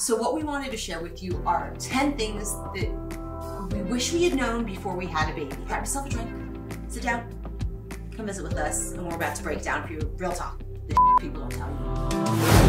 So what we wanted to share with you are 10 things that we wish we had known before we had a baby. Grab yourself a drink, sit down, come visit with us, and we're about to break down for you real talk. The people don't tell you.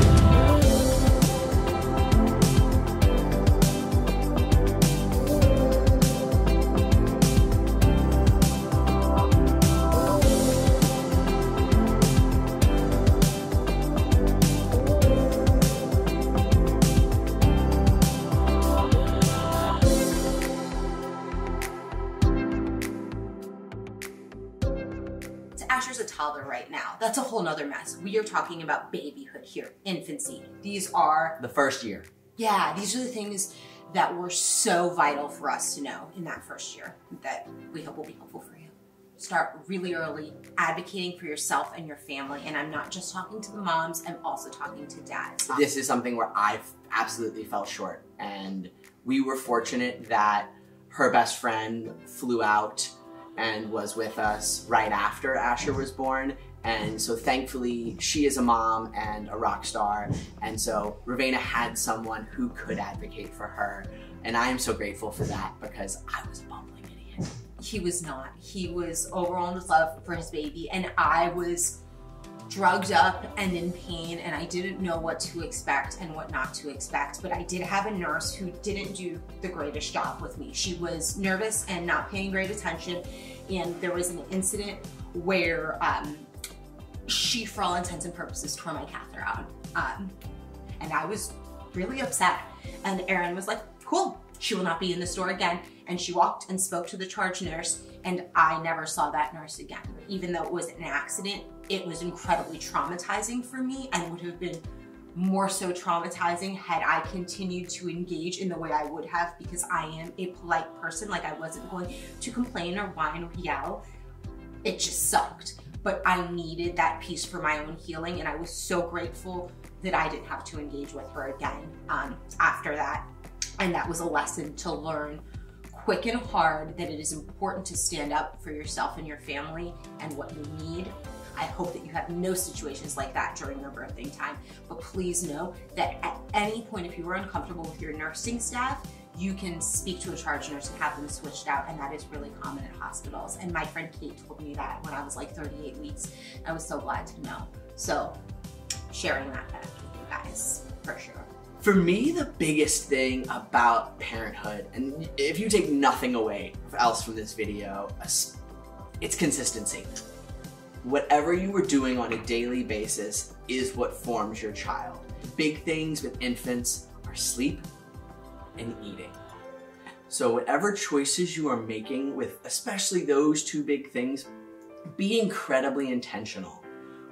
Toddler right now. That's a whole nother mess. We are talking about babyhood here, infancy. These are the first year. Yeah, these are the things that were so vital for us to know in that first year that we hope will be helpful for you. Start really early advocating for yourself and your family. And I'm not just talking to the moms, I'm also talking to dads. This is something where I've absolutely fell short. And we were fortunate that her best friend flew out and was with us right after Asher was born. And so thankfully, she is a mom and a rock star. And so Ravayna had someone who could advocate for her. And I am so grateful for that because I was a bumbling idiot. He was not. He was overwhelmed with love for his baby. And I was drugged up and in pain and I didn't know what to expect and what not to expect. But I did have a nurse who didn't do the greatest job with me. She was nervous and not paying great attention. And there was an incident where um, she, for all intents and purposes, tore my catheter out. Um, and I was really upset. And Erin was like, cool, she will not be in the store again. And she walked and spoke to the charge nurse and I never saw that nurse again. Even though it was an accident, it was incredibly traumatizing for me and would have been more so traumatizing had I continued to engage in the way I would have because I am a polite person. Like I wasn't going to complain or whine or yell. It just sucked. But I needed that piece for my own healing and I was so grateful that I didn't have to engage with her again um, after that. And that was a lesson to learn quick and hard that it is important to stand up for yourself and your family and what you need. I hope that you have no situations like that during your birthing time, but please know that at any point, if you are uncomfortable with your nursing staff, you can speak to a charge nurse and have them switched out, and that is really common in hospitals. And my friend Kate told me that when I was like 38 weeks. I was so glad to know. So, sharing that fact with you guys, for sure. For me, the biggest thing about parenthood, and if you take nothing away else from this video, it's consistency. Whatever you were doing on a daily basis is what forms your child. Big things with infants are sleep and eating. So whatever choices you are making with especially those two big things, be incredibly intentional.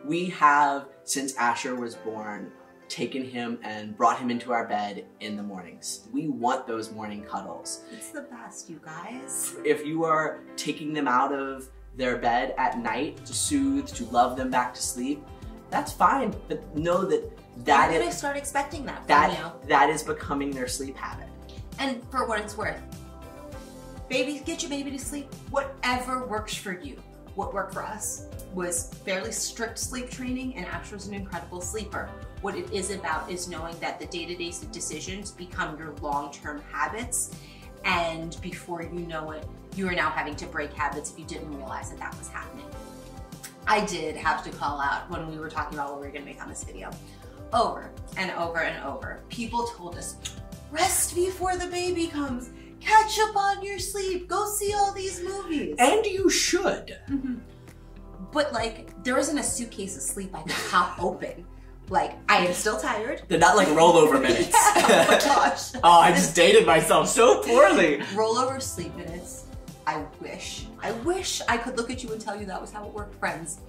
We have, since Asher was born, taken him and brought him into our bed in the mornings. We want those morning cuddles. It's the best, you guys. If you are taking them out of their bed at night to soothe, to love them back to sleep, that's fine. But know that that I'm gonna start expecting that. that that is becoming their sleep habit. And for what it's worth, baby, get your baby to sleep. Whatever works for you. What worked for us was fairly strict sleep training, and Ash was an incredible sleeper. What it is about is knowing that the day to day decisions become your long term habits, and before you know it, you are now having to break habits if you didn't realize that that was happening. I did have to call out when we were talking about what we were gonna make on this video. Over and over and over, people told us, rest before the baby comes catch up on your sleep, go see all these movies. And you should. Mm-hmm. But like, there isn't a suitcase of sleep I can pop open. Like, I am still tired. They're not like rollover minutes. yeah, oh my gosh. oh, I just dated myself so poorly. rollover sleep minutes. I wish. I wish I could look at you and tell you that was how it worked, friends.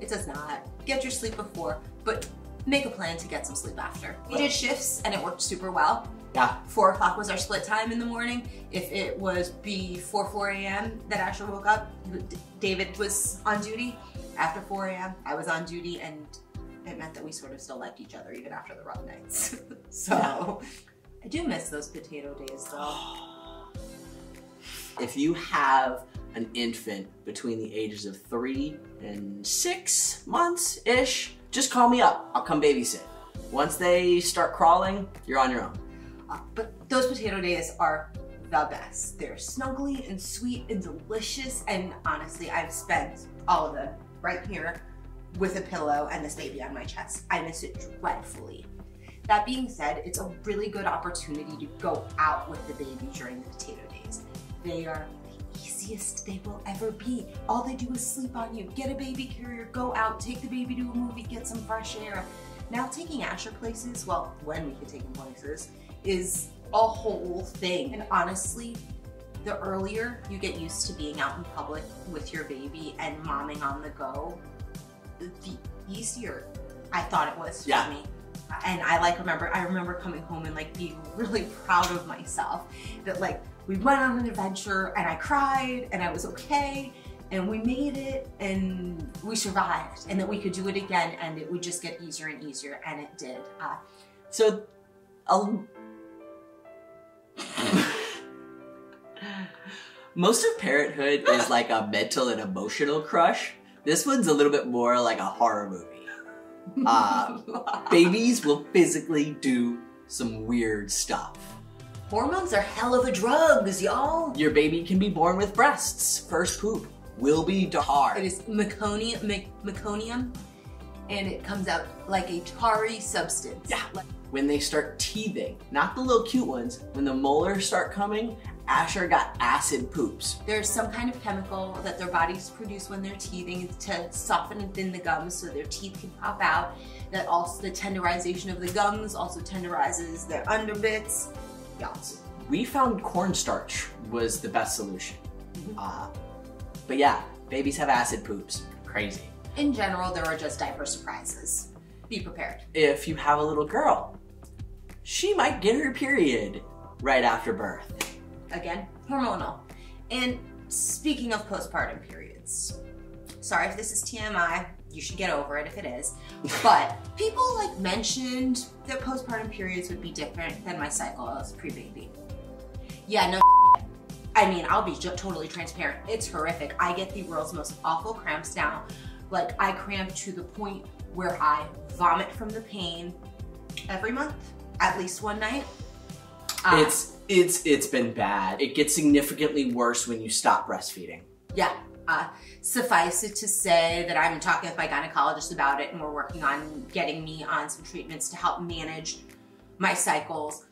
It does not. Get your sleep before, but make a plan to get some sleep after. We did shifts and it worked super well. Yeah. Four o'clock was our split time in the morning. If it was before 4 a.m. that Asher woke up, David was on duty. After 4 a.m., I was on duty, and it meant that we sort of still liked each other even after the rough nights. so yeah. I do miss those potato days though. If you have an infant between the ages of three and six months-ish, just call me up. I'll come babysit. Once they start crawling, you're on your own. Uh, but those potato days are the best. They're snuggly and sweet and delicious. And honestly, I've spent all of them right here with a pillow and this baby on my chest. I miss it dreadfully. That being said, it's a really good opportunity to go out with the baby during the potato days. They are the easiest they will ever be. All they do is sleep on you. Get a baby carrier, go out, take the baby to a movie, get some fresh air. Now taking Asher places, well, when we can take him places, is a whole thing. And honestly, the earlier you get used to being out in public with your baby and momming on the go, the easier I thought it was Yeah. for me. And I like remember I remember coming home and like being really proud of myself that like we went on an adventure and I cried and I was okay and we made it and we survived and that we could do it again and it would just get easier and easier and it did. Uh, So, most of parenthood is like a mental and emotional crush. This one's a little bit more like a horror movie. Uh, babies will physically do some weird stuff. Hormones are hell of a drugs, y'all. Your baby can be born with breasts. First poop will be It It is meconium, me- meconium, and it comes out like a tarry substance. Yeah. Like- When they start teething, not the little cute ones, when the molars start coming, Asher got acid poops. There's some kind of chemical that their bodies produce when they're teething to soften and thin the gums so their teeth can pop out. That also, the tenderization of the gums also tenderizes their underbits. Yeah. We found cornstarch was the best solution. Mhm. Uh, but yeah, babies have acid poops. Crazy. In general, there are just diaper surprises. Be prepared. If you have a little girl, she might get her period right after birth. Again, hormonal. And speaking of postpartum periods, sorry if this is TMI, you should get over it if it is. But people like mentioned that postpartum periods would be different than my cycle as pre-baby. Yeah, no. I mean, I'll be totally transparent. It's horrific. I get the world's most awful cramps now. Like I cramp to the point where I vomit from the pain every month, at least one night. Uh, It's it's it's been bad. It gets significantly worse when you stop breastfeeding. Yeah. Uh, suffice it to say that I'm talking with my gynecologist about it, and we're working on getting me on some treatments to help manage my cycles.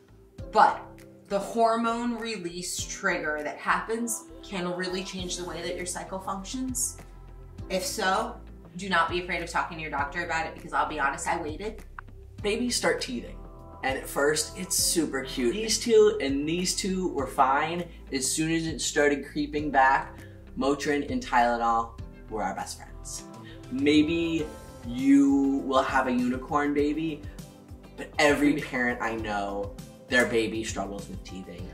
But the hormone release trigger that happens can really change the way that your cycle functions. If so, do not be afraid of talking to your doctor about it because I'll be honest, I waited. Babies start teething. And at first, it's super cute. These two and these two were fine. As soon as it started creeping back, Motrin and Tylenol were our best friends. Maybe you will have a unicorn baby, but every parent I know, their baby struggles with teething.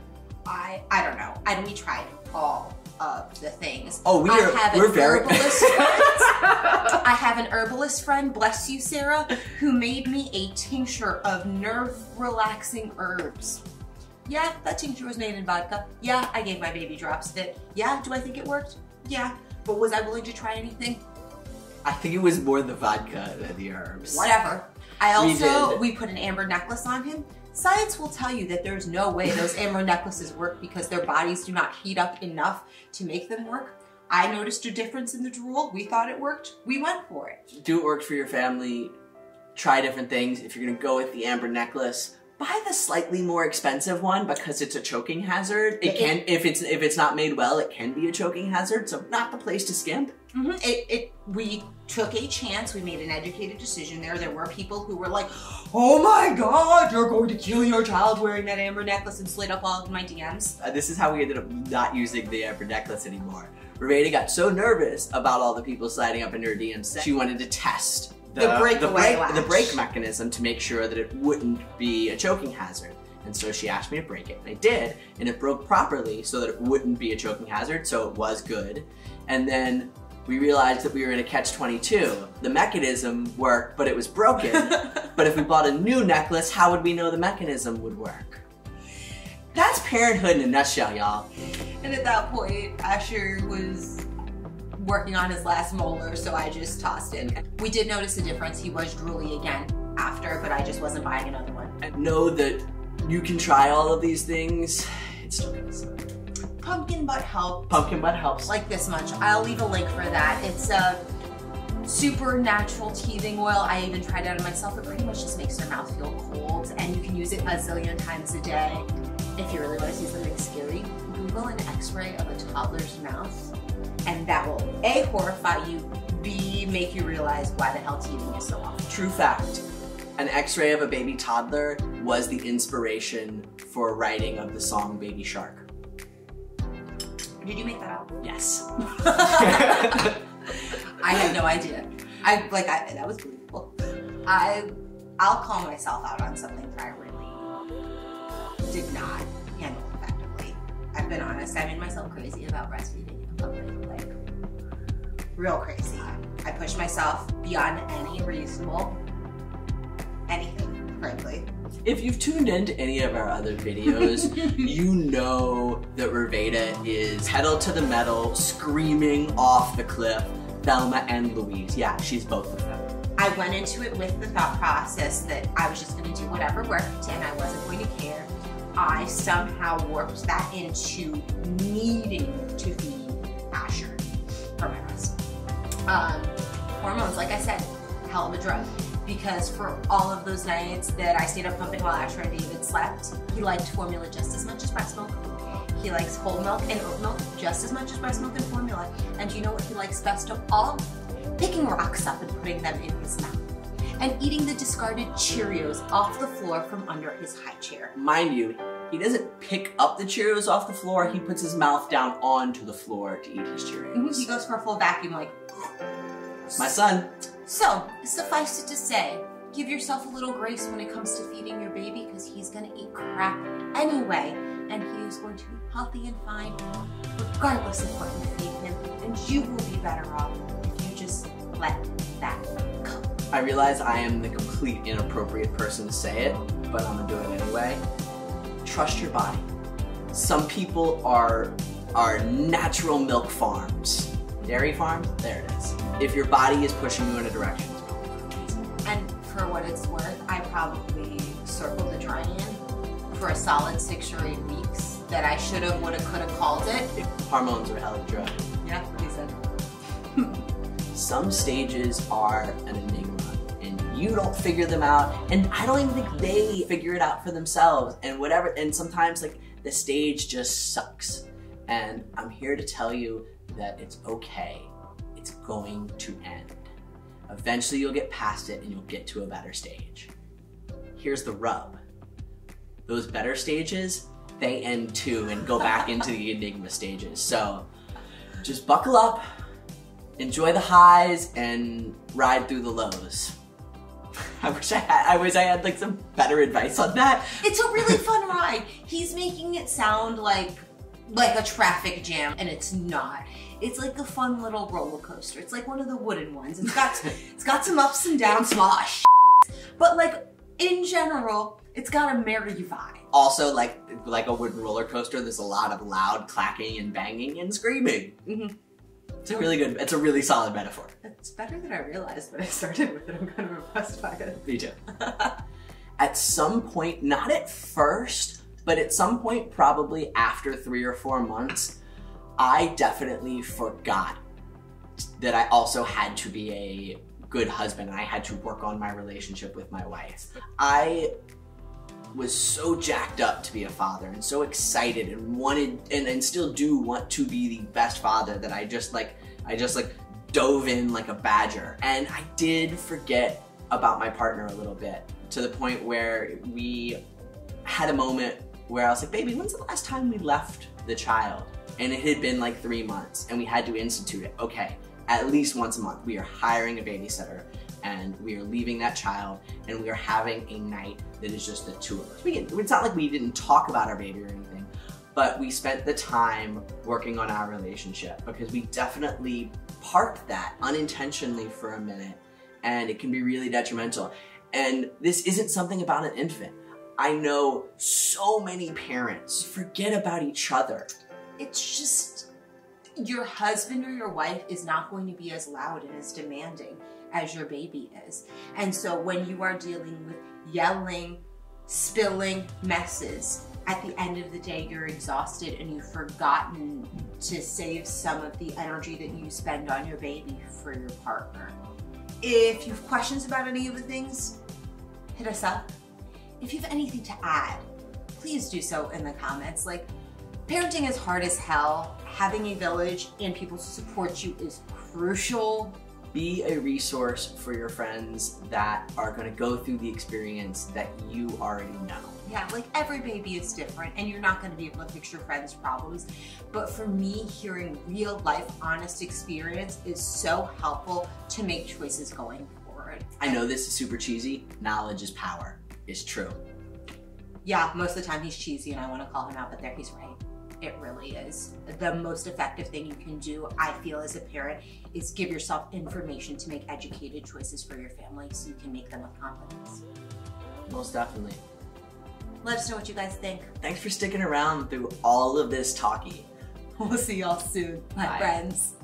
I I don't know. And we tried all of the things. Oh, we are have we're very. I have an herbalist friend, bless you, Sarah, who made me a tincture of nerve relaxing herbs. Yeah, that tincture was made in vodka. Yeah, I gave my baby drops of it. Yeah, do I think it worked? Yeah. But was I willing to try anything? I think it was more the vodka than the herbs. Whatever. I also did. we put an amber necklace on him. Science will tell you that there's no way those amber necklaces work because their bodies do not heat up enough to make them work. I noticed a difference in the drool. We thought it worked. We went for it. do what works for your family. Try different things. If you're gonna go with the amber necklace, buy the slightly more expensive one because it's a choking hazard. It- can, if it's if it's not made well, it can be a choking hazard. So not the place to skimp. Mhm. It, it, we took a chance. We made an educated decision there. There were people who were like, "Oh my God, you're going to kill your child wearing that amber necklace," and slid up all of my DMs. Uh, this is how we ended up not using the amber necklace anymore. Rebecca got so nervous about all the people sliding up into her DMs, she wanted to test The breakaway the, latch. the brake mechanism to make sure that it wouldn't be a choking hazard. And so she asked me to break it, and I did, and it broke properly so that it wouldn't be a choking hazard, so it was good. And then we realized that we were in a catch 22. The mechanism worked, but it was broken. but if we bought a new necklace, how would we know the mechanism would work? That's parenthood in a nutshell, y'all. And at that point, Asher was working on his last molar, so I just tossed it. We did notice a difference. He was drooly again after, but I just wasn't buying another one. And know that you can try all of these things. It's still gonna suck. Pumpkin butt help Pumpkin butt helps. like this much. I'll leave a link for that. It's a super natural teething oil. I even tried it on myself. It pretty much just makes your mouth feel cold and you can use it a zillion times a day. If you really want to see something scary, Google an x-ray of a toddler's mouth and that will A, horrify you, B, make you realize why the hell teething is so awful. True fact. An x-ray of a baby toddler was the inspiration for writing of the song Baby Shark. Did you make that up? Yes. I had no idea. I like I, that was believable. I I'll call myself out on something that I really did not handle effectively. I've been honest. I made myself crazy about breastfeeding in public, like real crazy. I pushed myself beyond any reasonable anything, frankly. If you've tuned into any of our other videos, you know that Ravayna is pedal to the metal, screaming off the cliff. Thelma and Louise. Yeah, she's both of them. I went into it with the thought process that I was just going to do whatever worked and I wasn't going to care. I somehow warped that into needing to feed Asher for my rest. Um, hormones, like I said, hell of a drug. Because for all of those nights that I stayed up pumping while Asher and David slept, he liked formula just as much as breast milk. He likes whole milk and oat milk just as much as breast milk and formula. And you know what he likes best of all? Picking rocks up and putting them in his mouth. And eating the discarded Cheerios off the floor from under his high chair. Mind you, he doesn't pick up the Cheerios off the floor, he puts his mouth down onto the floor to eat his Cheerios. Mm-hmm. He goes for a full vacuum like, My son. So, suffice it to say, give yourself a little grace when it comes to feeding your baby because he's going to eat crap anyway. And he's going to be healthy and fine regardless of what you feed him. And you will be better off if you just let that go. I realize I am the complete inappropriate person to say it, but I'm gonna do it anyway. Trust your body. Some people are are natural milk farms. Dairy farms? There it is. If your body is pushing you in a direction, it's probably for a reason. And for what it's worth, I probably circled the dry-in for a solid six or eight weeks that I should have, would have, could have called it. If hormones are hell of drug. Yeah, what he said. Some stages are an enigma and you don't figure them out and I don't even think they figure it out for themselves and whatever and sometimes like the stage just sucks. And I'm here to tell you that it's okay. Going to end. Eventually you'll get past it and you'll get to a better stage. Here's the rub. Those better stages, they end too and go back into the enigma stages. So just buckle up, enjoy the highs and ride through the lows. I wish I had I wish I had like some better advice on that. It's a really fun ride. He's making it sound like like a traffic jam, and it's not. It's like a fun little roller coaster. It's like one of the wooden ones. It's got it's got some ups and downs, some but like in general, it's got a merry vibe. Also, like like a wooden roller coaster, there's a lot of loud clacking and banging and screaming. Mhm. It's a really good. It's a really solid metaphor. It's better than I realized when I started with it. I'm kind of impressed by it. Me too. at some point, not at first, but at some point, probably after three or four months, I definitely forgot that I also had to be a good husband and I had to work on my relationship with my wife. I was so jacked up to be a father and so excited and wanted and, and still do want to be the best father that I just like I just like dove in like a badger. And I did forget about my partner a little bit to the point where we had a moment where I was like, baby, when's the last time we left the child? And it had been like three months and we had to institute it. Okay, at least once a month, we are hiring a babysitter and we are leaving that child and we are having a night that is just the two of us. We it's not like we didn't talk about our baby or anything, but we spent the time working on our relationship because we definitely parked that unintentionally for a minute and it can be really detrimental. And this isn't something about an infant. I know so many parents forget about each other. It's just your husband or your wife is not going to be as loud and as demanding as your baby is. And so when you are dealing with yelling, spilling messes. At the end of the day, you're exhausted and you've forgotten to save some of the energy that you spend on your baby for your partner. If you have questions about any of the things, hit us up. If you have anything to add, please do so in the comments. Like, parenting is hard as hell. Having a village and people to support you is crucial. Be a resource for your friends that are going to go through the experience that you already know. Yeah, like every baby is different and you're not going to be able to fix your friend's problems. But for me, hearing real life, honest experience is so helpful to make choices going forward. I know this is super cheesy. Knowledge is power. Is true. Yeah, most of the time he's cheesy and I want to call him out, but there he's right. It really is. The most effective thing you can do, I feel, as a parent, is give yourself information to make educated choices for your family so you can make them with confidence. Most definitely. Let us know what you guys think. Thanks for sticking around through all of this talkie. We'll see y'all soon, my Bye. friends.